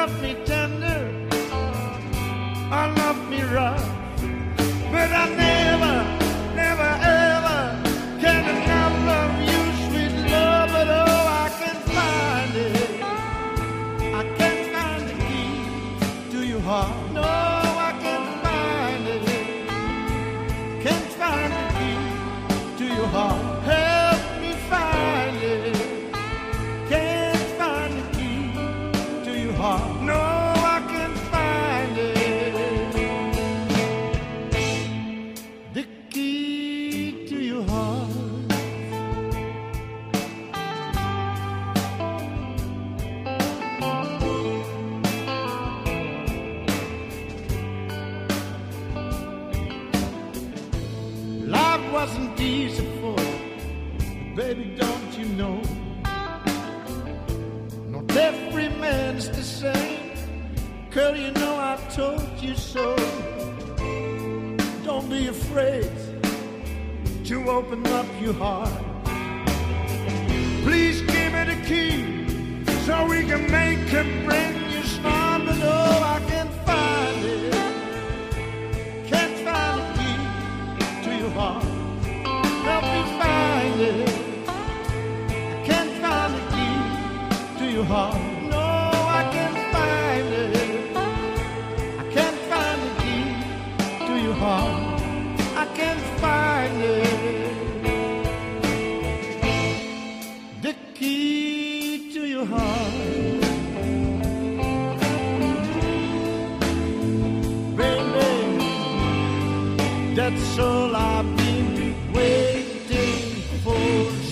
love me tender, or love me rough, but I never, never, ever can enough love you, sweet love. But oh, I can find it. I can find the key to your heart. Wasn't easy for baby, don't you know? Not every man's the same, girl, you know I told you so. Don't be afraid to open up your heart. Please give me the key so we can make the key to your heart. Baby, that's all I've been waiting for.